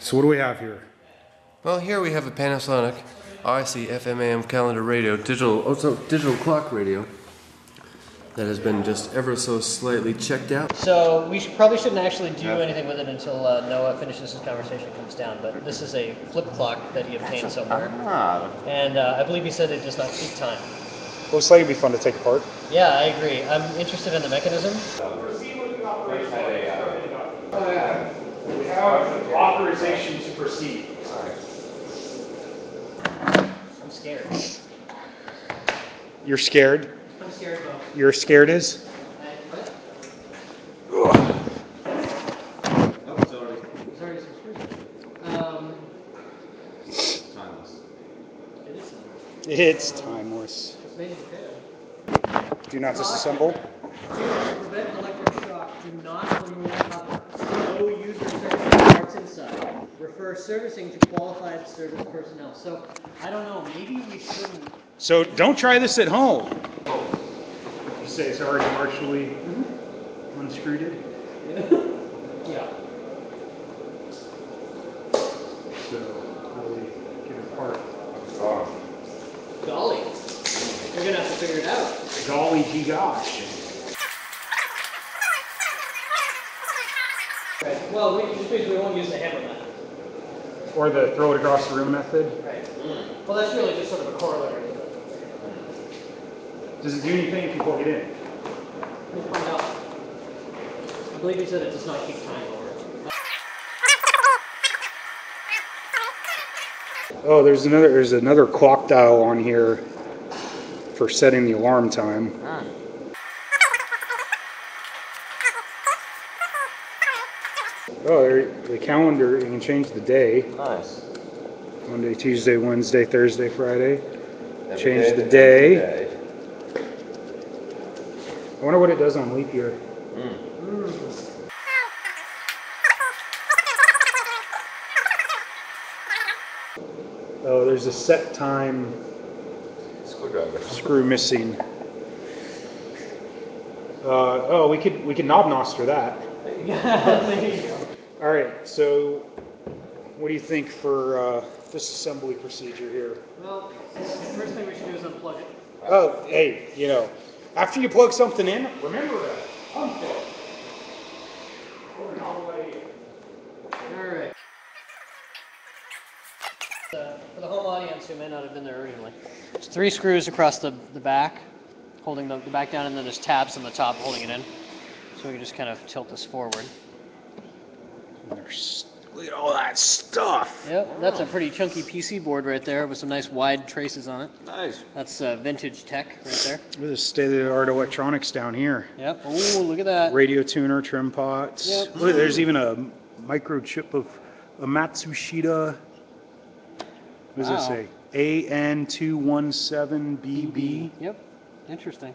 So what do we have here? Well, here we have a Panasonic IC FM AM calendar radio, digital, also digital clock radio that has been just ever so slightly checked out. So we should, probably shouldn't actually do anything with it until uh, Noah finishes his conversation, comes down. But this is a flip clock that he obtained somewhere, and uh, I believe he said it does not keep time. Looks like it'd be fun to take apart. Yeah, I agree. I'm interested in the mechanism. We have authorization to proceed. I'm scared. You're scared? I'm scared though. You're scared as? There's already. Um, it is timeless. It's timeless. It's made in Japan. Do not disassemble. To prevent electric shock, do not remove cover. No user servicing parts inside. Refer servicing to qualified service personnel. So, I don't know, maybe we shouldn't. So don't try this at home. You say it's already partially mm-hmm. unscrewed it? Yeah. So how do we get it apart? Golly. You're gonna have to figure it out. Golly gee gosh. Well, we, just means we won't use the hammer method. Or the throw it across the room method. Right. Well, that's really just sort of a corollary. Does it do anything if you plug it in? We'll find out. I believe he said it does not keep time over. Oh, there's another there's another clock dial on here for setting the alarm time. Oh, there, the calendar, you can change the day. nice. Monday, Tuesday, Wednesday, Thursday, Friday. Every Change day the to day. I wonder what it does on leap year. Oh, there's a set time Screwdriver. screw missing. Uh, oh, we could we could knob noster that. there you go. All right, so what do you think for uh, this assembly procedure here? Well, the first thing we should do is unplug it. Oh, hey, you know, after you plug something in, remember to unplug. Or all the way in. All right. Uh, for the home audience who may not have been there originally, there's three screws across the, the back, holding the, the back down, and then there's tabs on the top holding it in. So we can just kind of tilt this forward. And there's- Look at all that stuff. Yep, that's a pretty chunky PC board right there with some nice wide traces on it. Nice. That's uh, vintage tech right there. Look at the state-of-the-art electronics down here. Yep. Oh, look at that. Radio tuner, trim pots. Yep. Look, there's even a microchip of a Matsushita. What does Wow. it say? AN217BB. Yep. Interesting.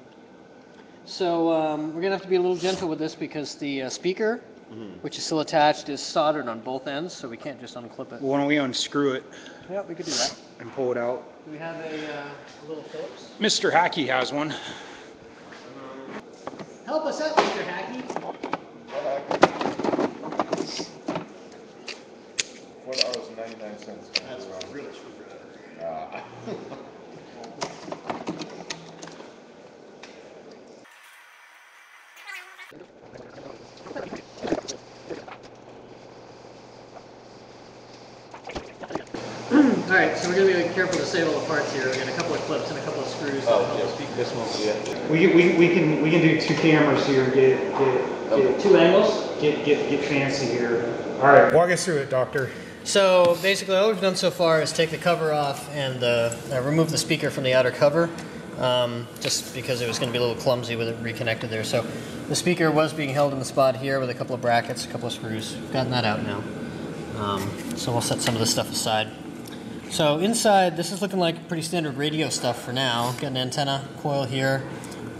So um, we're gonna have to be a little gentle with this because the uh, speaker, which is still attached, is soldered on both ends, so we can't just unclip it. Why don't we unscrew it Yep, we could do that. and pull it out? Do we have a, uh, a little Phillips? Mr. Hacky has one. Help us out, Mr. Hackey. Four dollars and ninety-nine cents. That's really screwdriver. All right, so we're gonna be careful to save all the parts here. We got a couple of clips and a couple of screws. Oh, that help us yeah, this won't be it. We, we, we can we can do two cameras here. Get get get Two angles. get get, get fancy here. All right. Walk us through it, Doctor. So basically, all we've done so far is take the cover off and uh, uh, remove the speaker from the outer cover, um, just because it was going to be a little clumsy with it reconnected there. So the speaker was being held in the spot here with a couple of brackets, a couple of screws. We've gotten that out now. Um, so we'll set some of this stuff aside. So inside, this is looking like pretty standard radio stuff for now. Got an antenna coil here.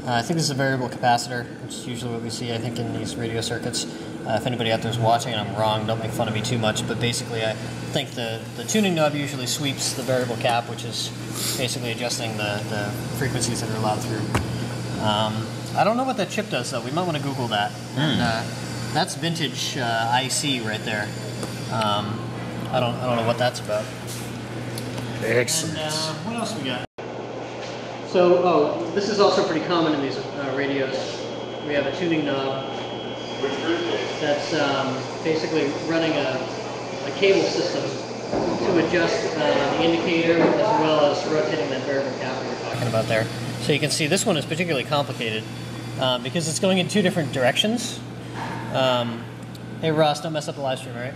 Uh, I think this is a variable capacitor, which is usually what we see, I think, in these radio circuits. Uh, if anybody out there is watching and I'm wrong, don't make fun of me too much. But basically, I think the, the tuning knob usually sweeps the variable cap, which is basically adjusting the, the frequencies that are allowed through. Um, I don't know what that chip does, though. We might want to Google that. And, uh, that's vintage uh, IC right there. Um, I don't I don't know what that's about. Excellent. And uh, what else we got? So, oh, this is also pretty common in these uh, radios. We have a tuning knob that's um, basically running a, a cable system to adjust uh, the indicator as well as rotating that variable cap we were talking about there. So you can see this one is particularly complicated um, because it's going in two different directions. Um, hey Ross, don't mess up the live stream, all right?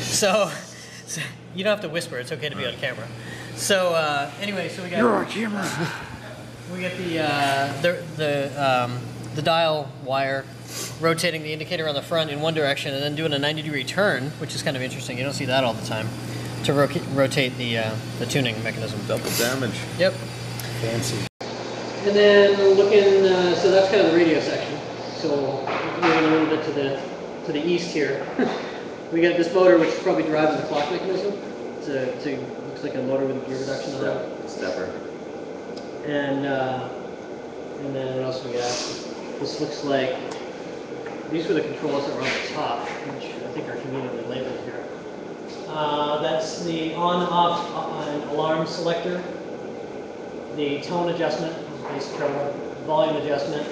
So, so you don't have to whisper. It's okay to be on camera. So uh, anyway, so we got You're on camera. we get the uh, the the, um, the dial wire rotating the indicator on the front in one direction and then doing a 90 degree turn, which is kind of interesting. You don't see that all the time. To ro- rotate the uh, the tuning mechanism. Double damage. Yep. Fancy. And then looking, uh, so that's kind of the radio section. So moving a little bit to the to the east here, we got this motor which probably drives the clock mechanism. It's a, it's a looks like a motor with a gear reduction on it. Stepper. And uh, and then what else we got? This looks like these were the controls that were on the top, which I think are conveniently labeled here. Uh, that's the on-off uh, alarm selector, the tone adjustment, bass treble, volume adjustment,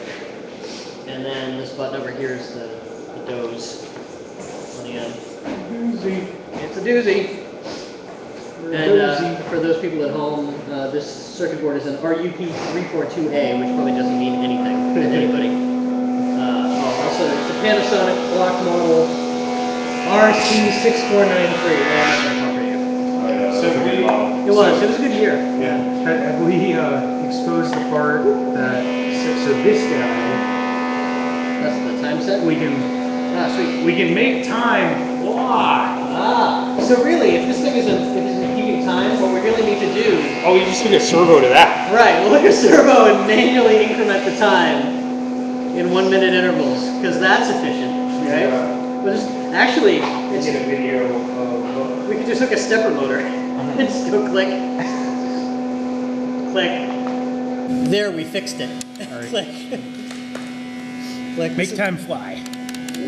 and then this button over here is the, the doze on. Doozy. It's a doozy. And uh, for those people at home, uh, this circuit board is an RUP342A, which probably doesn't mean anything to anybody. Uh, oh, also, it's a Panasonic clock model RC6493. Oh, yeah. So that's a good we- It was, it was a good year. Yeah. Have, have we uh, exposed the part that so, so this guy That's the time set. we can Ah, sweet. we can make time fly. Oh, you just hook a servo to that. Right, we'll look at servo and manually increment the time in one minute intervals, because that's efficient, right? Yeah. We'll just, actually, We it's, get a video of. we could just hook a stepper motor and just go click, click. There, we fixed it. Alright. click. click. Make time fly.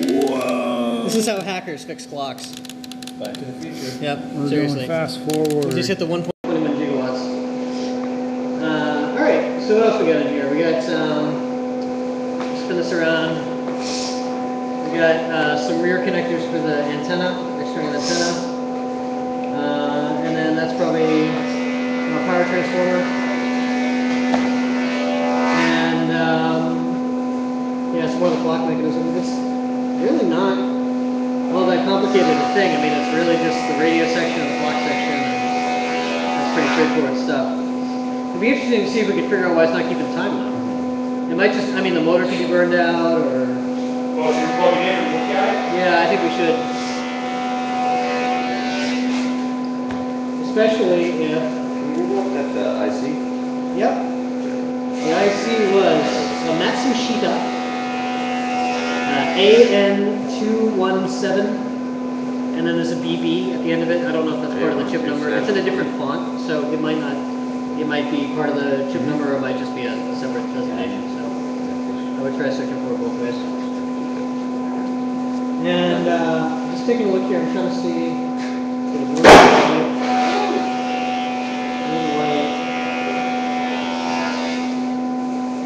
Whoa. this is how hackers fix clocks. Back to the future. Yep, We're seriously. going fast We forward. just hit the 1.21 gigawatts. Uh, all right, so what else we got in here? We got um, spin this around. We got uh, some rear connectors for the antenna, external antenna, uh, and then that's probably a power transformer. And um, yeah, it's more of the clock mechanism. It's really not all that complicated a thing. I mean, it's really just the radio section and the clock section, that's pretty straightforward stuff. It'd be interesting to see if we could figure out why it's not keeping time though. It might just, I mean, the motor could be burned out, or Well, should we plug it in and look at it? yeah, I think we should. Especially if, Can you look at the IC? yep, the IC was a Matsushita uh, AN217, and then there's a BB at the end of it. I don't know if that's part of the chip number. It's in a different font, so it might not, it might be part of the chip number or it might just be a, a separate designation. So I would try searching for both ways. And uh, just taking a look here, I'm trying to see.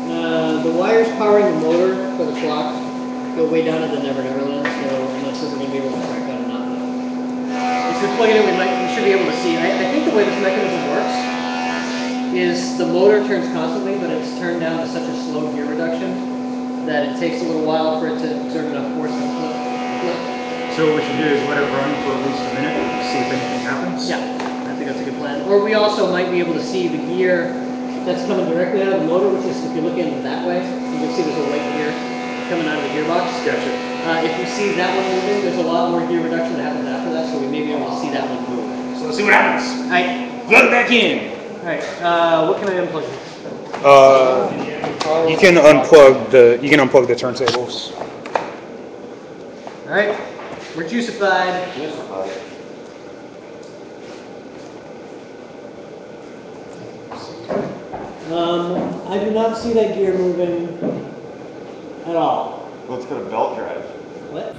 Uh, the wires powering the motor for the clock go way down to the Never Never Land, so I'm not sure we're gonna be able to track that or not. If we plug it in, we might, we should be able to see. I, I think the way this mechanism works is the motor turns constantly, but it's turned down to such a slow gear reduction that it takes a little while for it to exert enough force to flip. flip. So what we should do is let it run for at least a minute see if anything happens. Yeah, I think that's a good plan. Or we also might be able to see the gear that's coming directly out of the motor, which is if you look in that way, you can see there's a white gear coming out of the gearbox. Gotcha. Uh, if we see that one moving, there's a lot more gear reduction that happens after that, so we may be able to see that one move. So let's see what happens. Alright, Plug it back in. Alright, uh, what can I unplug? Uh, you can unplug the you can unplug the turntables. Alright, we're juicified. Justified. Um, I do not see that gear moving at all. Let's go to belt drive. What?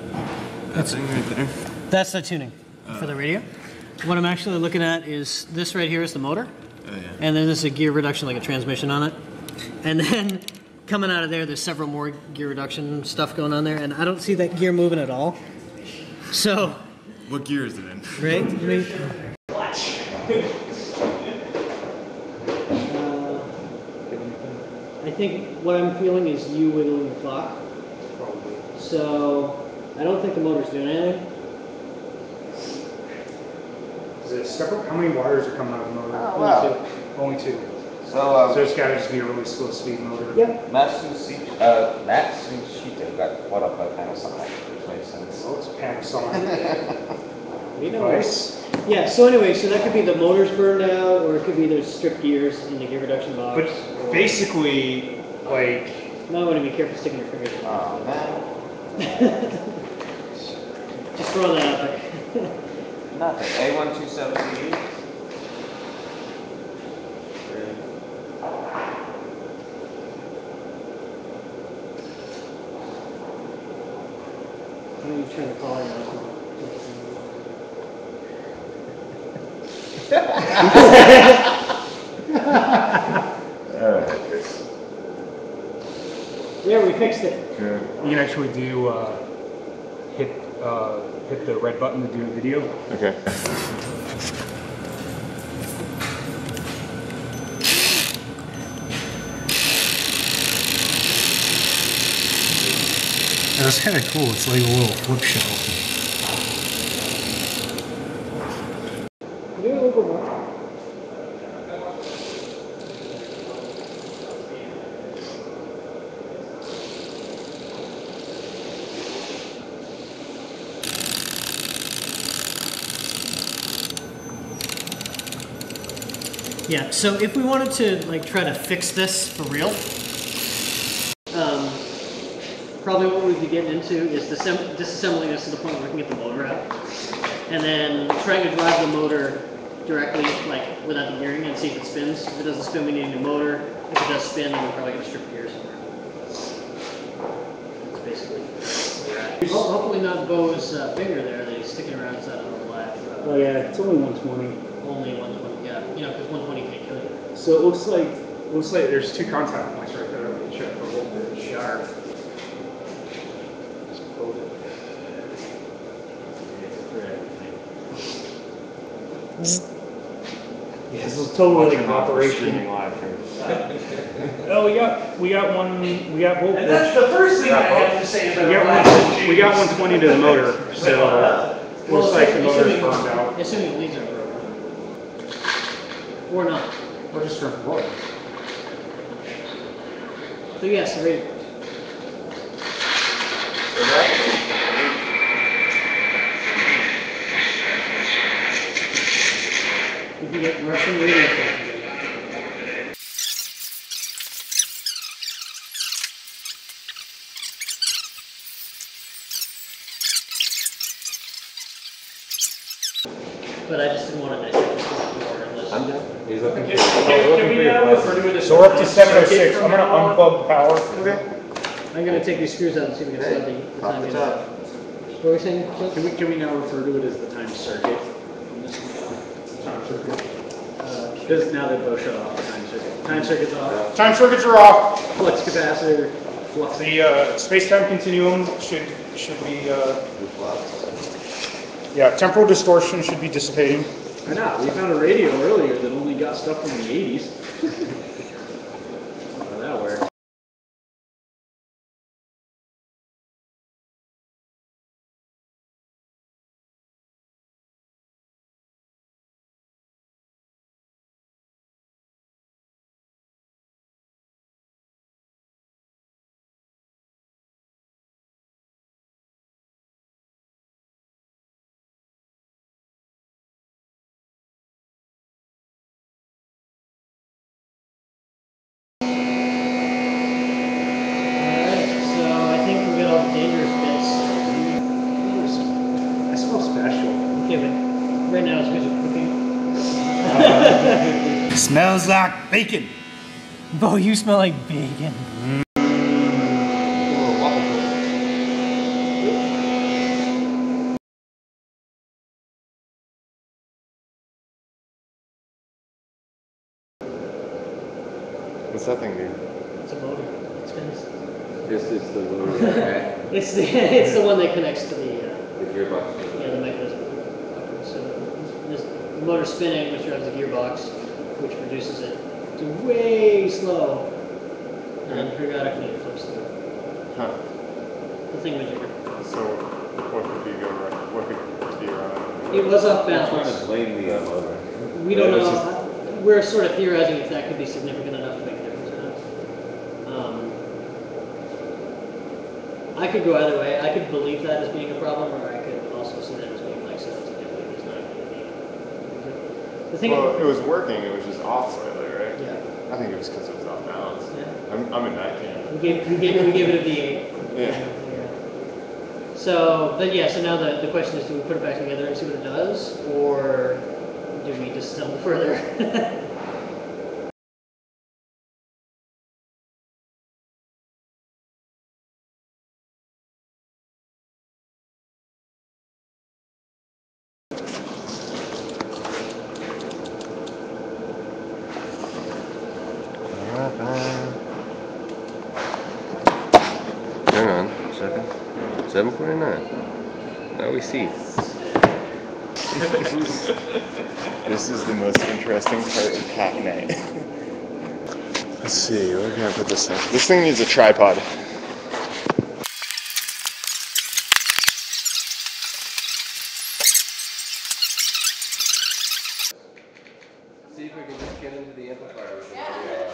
That's it right there. That's the tuning for the radio. What I'm actually looking at is this right here is the motor. And then there's a gear reduction, like a transmission on it. And then coming out of there, there's several more gear reduction stuff going on there. And I don't see that gear moving at all. So, What gear is it in? right? I mean, uh, I think what I'm feeling is you wiggling the clock. So, I don't think the motor's doing anything. Is it separate? How many wires are coming out of the motor? Oh, wow. Only two. So, So uh, it's gotta just be a really slow speed motor. Yep. Matsushita, uh, Matsushita got bought up by Panasonic, which makes sense. Oh, it's Panasonic. We know Nice. Yeah, so anyway, so that could be the motor's burned out, or it could be there's stripped gears in the gear reduction box. But basically, like, Might want to be careful sticking your fingers in. Oh, man. Just throw that out there. Nothing. A127CE? Why don't you turn the collar on? Yeah, we fixed it. you can actually do, uh, hit, uh, hit the red button to do a video. Okay. And it's kind of cool. It's like a little flip show. Do a little bit more. Yeah, so if we wanted to like try to fix this for real, um, probably what we'd be getting into is disassembling this to the point where we can get the motor out. And then trying to drive the motor directly, like without the gearing, and see if it spins. If it doesn't spin, we need a new motor. If it does spin, then we're probably gonna strip gears. That's basically where we're at. Hopefully not Bo's uh, finger there that he's sticking around inside of the lab. Oh yeah, it's only 120. Only 120, yeah, you know, because 120 can't kill you. So it looks like Looks like there's two contact points right there. Let me check for voltage. Sharp. yeah, this is totally like operation. Oh, we got, we got one, we got voltage. the first thing I have to say We got one, we got one twenty to the motor, so looks like the motor's burned out. Assuming leads are broken. Or not. Or just from what? So yes, the radio. You can get Russian radio. But I just didn't want to more unless. I'm done. He's looking for Can we now refer to it as? So we're up to seven oh six. I'm gonna unplug the power. I'm gonna take these screws out and see if we can slide the, the Off time the in. top. What were we saying? Phil? Can we, can we now refer to it as the time circuit? Time circuit. Because now that both shut off the time circuit. Time circuit's off, Time circuits are off. flux capacitor, flux. The uh, space-time continuum should, should be, uh, yeah, temporal distortion should be dissipating. Why not? We found a radio earlier that only got stuff from the 80s. smells like bacon. Bo, you smell like bacon. What's that thing, dude? It's a motor. It's finished. It's the motor. it's the it's the one that connects to the. Uh, the gearbox. Yeah, the mechanism. So the motor spinning, which drives the gearbox which reduces it to way slow. And periodically it flips through. Huh. The thing was, So what could be go right? What could be wrong? it was off I'm trying balance. to blame the uh, motor. We don't Yeah, know, we're sort of theorizing if that could be significant enough to make a difference or not. Um, I could go either way, I could believe that as being a problem, or I could also see that as being like, so it's definitely it's not gonna be. The thing, Well, it was working. It was just off slightly, right? yeah, I think it was because it was off balance. yeah, I'm, I'm in that camp. we gave, we gave, we gave it a V eight. Yeah. So, but yeah, so now the, the question is, do we put it back together and see what it does, or do we disassemble further? Hang on a second. 749. Now we see. This is the most interesting part of Hack Night. Let's see, where can I put this thing? This thing needs a tripod. See if we can just get into the amplifier.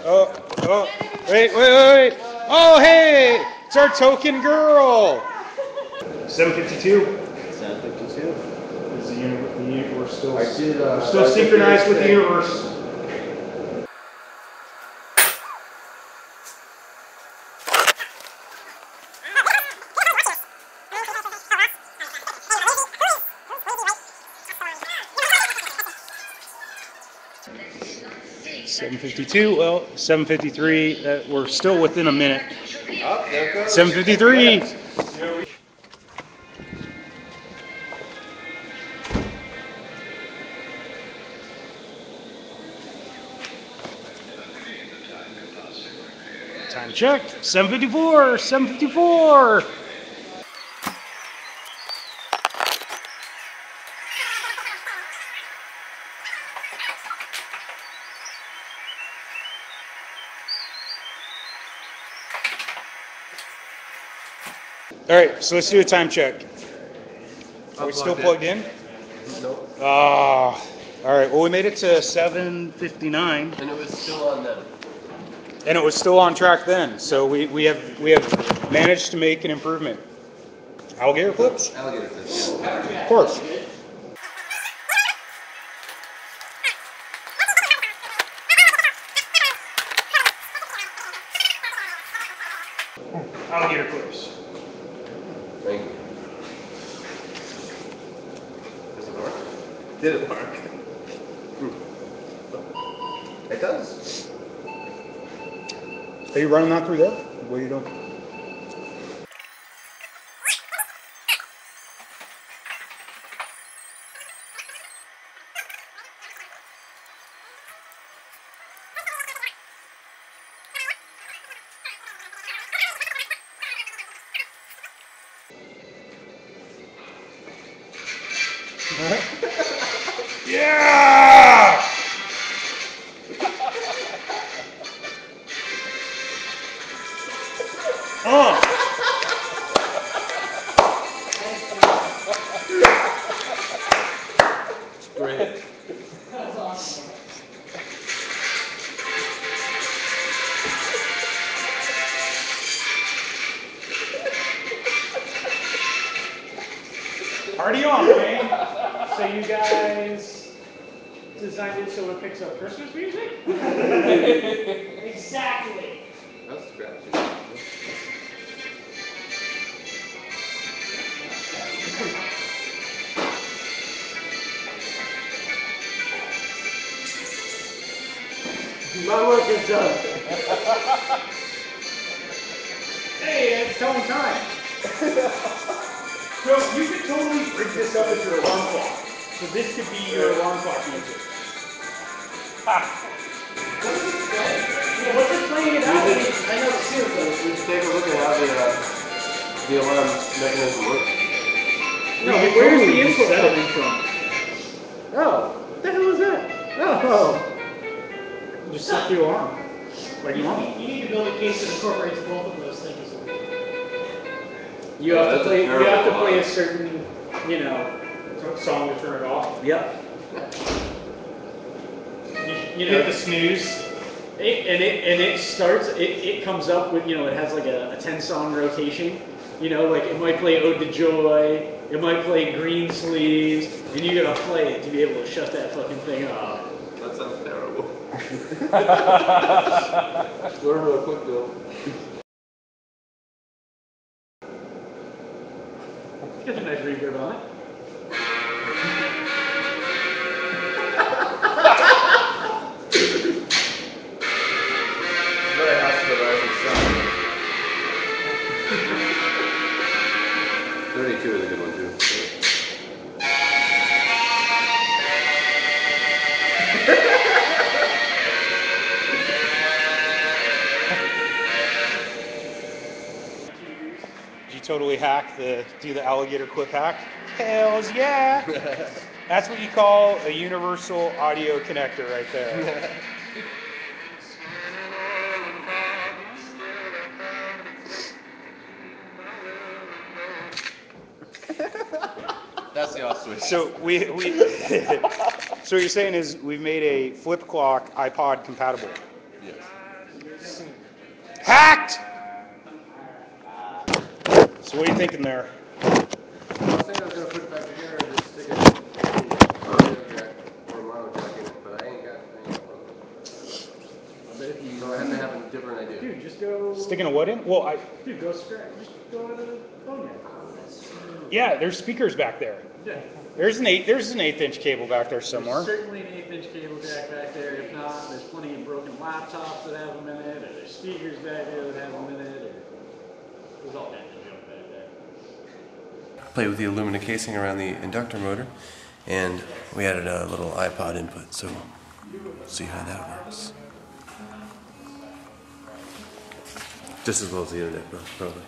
Oh, oh, wait, wait, wait, wait. Oh, hey, it's our token girl. 752 752. is the uni- the uni- we're still, I did, uh, we're still I did synchronized with the say- universe. Seven fifty-two. Well, seven fifty-three. That we're still within a minute. Up, there it goes. Seven fifty-three. Check. Seven fifty-four. Seven fifty-four. All right, so let's do a time check. Are we still plugged in? Nope. Ah, all right. Well, we made it to 7:59, And it was still on them. And it was still on track then. So we, we have we have managed to make an improvement. Alligator clips, Alligator fish. of course. Alligator clips. Thank you. Does it work? Did it work? Hmm. It does. Are you running that through there? What are you doing? Yeah! My work is done. Hey, it's telling time. so you could totally rig this up as your alarm clock. So this could be your alarm clock music. Ha. What's it playing let's take a look at how the, uh, the alarm mechanism works. No, where's the input coming from? Oh, what the hell is that? Oh. Just set the alarm. Like normal. You need to build a case that incorporates both of those things. You Yeah, have to play, you have to play alarm. a certain, you know, Song to turn it off. yep. You hit the snooze. It, and it and it starts. It, it comes up with you know it has like a, a ten song rotation. You know, like it might play Ode to Joy. It might play Greensleeves, and you gotta play it to be able to shut that fucking thing off. That sounds terrible. Learn real quick, Bill. It's a nice reverb on it. Totally hack the do the alligator clip hack? Hells yeah! That's what you call a universal audio connector right there. That's the off switch. So we we so what you're saying is we've made a flip clock iPod compatible. Yes. Hacked. What are you thinking there? I was I was gonna put it back together and just stick in it, but I bet if you So I had to have a different idea. dude just go Sticking a what in? Well, I dude go scratch just go to the phone jack. yeah, there's speakers back there. Yeah. There's an eight. There's an eighth inch cable back there somewhere. There's certainly an eighth inch cable jack back there. If not, there's plenty of broken laptops that have them in it, or there's speakers back there that have them in it, or there's all kinds. Play with the aluminum casing around the inductor motor, and we added a little iPod input, so see how that works. Just as well as the internet, probably.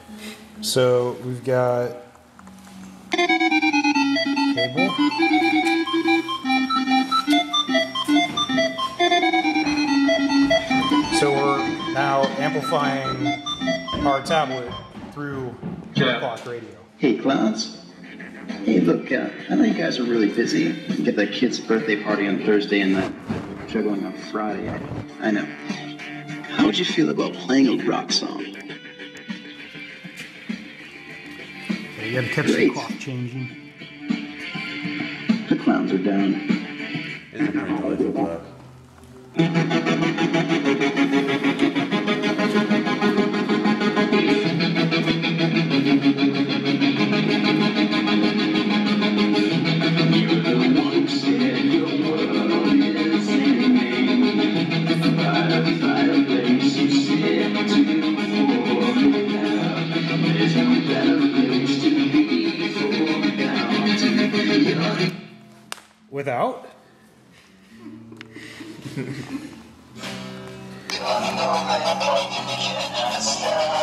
So we've got cable. So we're now amplifying our tablet through the clock radio. Hey, clowns. Hey, look, uh, I know you guys are really busy. You get that kid's birthday party on Thursday and that juggling on Friday. I, I know. How would you feel about playing a rock song? You gotta catch the Great. clock changing. The clowns are down. It's a pretty delightful clock. That. Still kicking.